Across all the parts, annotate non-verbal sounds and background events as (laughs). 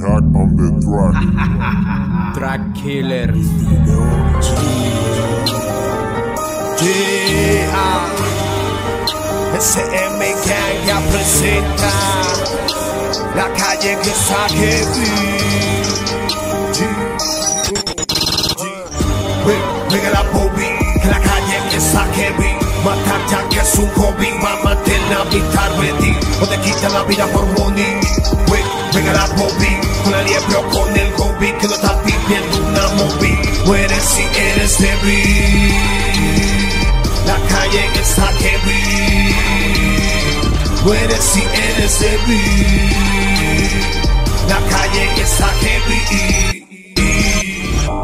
hack on the track. (laughs) Track Killer. Yeah. SM Gang ya presenta la calle que está. Venga la Bobby, que la calle que está heavy. Matar ya que es un hobby, va a mantener la vida ready. O te quita la vida por money. La Bobby, con la liebre o con el hobby, que no estás viviendo una movie. Mueres si eres débil. La calle está heavy. Mueres si eres débil. La calle está heavy.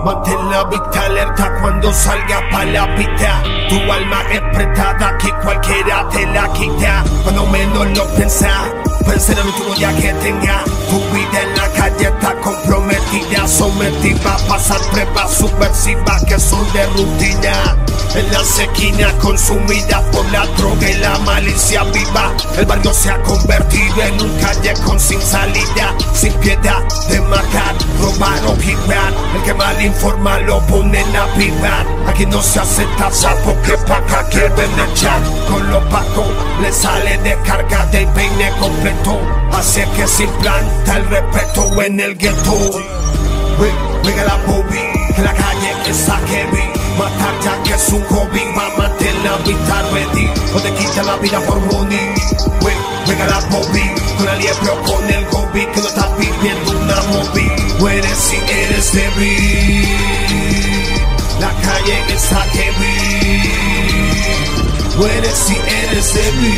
Mantén la vista alerta cuando salga pa' la pista. Tu alma es prestada que cualquiera te la quita. Cuando menos lo pensás, pensé en el último día que tenga. Tu vida en la calle está comprometida, sometida pasar pruebas subversivas que son de rutina. En la esquina consumida por la droga y la malicia viva. El barrio se ha convertido en un callejón sin salida, sin piedad de matar, robar o quitar. El que mal informa lo ponen a pirar. Aquí no se acepta sapo que pa' acá quieren echar. Con los pacos le sale de carga del peine completo. Así es que se implanta el respeto en el gueto. Venga la Bobby, que la calle está heavy. Matar ya que es un hobby, va a mantener la vida ready. O te quita la vida por money. Venga la Bobby, con la liebre o con el hobby, que no estás viviendo una movie. Mueres si eres débil. Mueres si eres débil.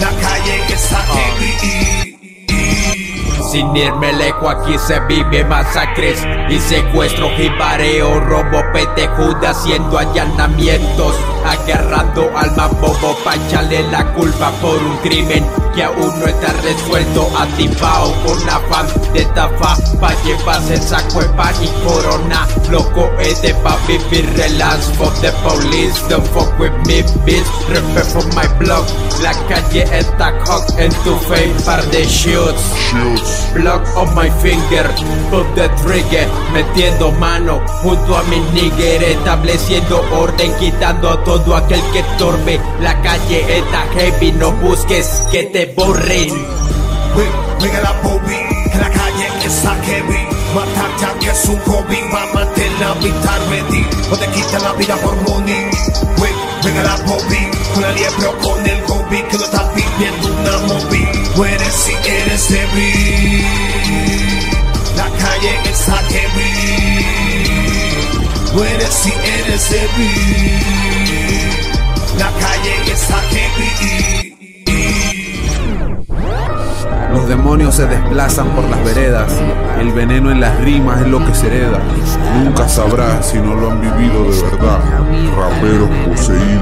La calle está heavy. Sin irme lejos aquí se vive masacres y secuestro, jibareo, robo, petejuda haciendo allanamientos, agarrando al más bobo pa' echarle la culpa por un crimen que aún no está resuelto, activado con afán de estafa pa' llevarse el saco de pan y corona, loco es de pa' vivir relax, fuck the police, don't fuck with me bitch, respect for my blog, la calle está hot en tu face, par de shoots, Shoots. Block on my finger, put the trigger, metiendo mano junto a mi nigger, estableciendo orden, quitando todo aquel que estorbe. La calle está heavy, no busques que te borren. Venga la Bobby, que la calle está heavy. Matar ya es un hobby, a mantener la vida ready. O te quita la vida por money. Venga la Bobby, con la liebre o con el hobby, que no estás viviendo una movie. Mueres si eres débil. La calle está heavy. Mueres si eres débil. Se desplazan por las veredas, el veneno en las rimas es lo que se hereda. Nunca sabrás si no lo han vivido de verdad. Raperos poseídos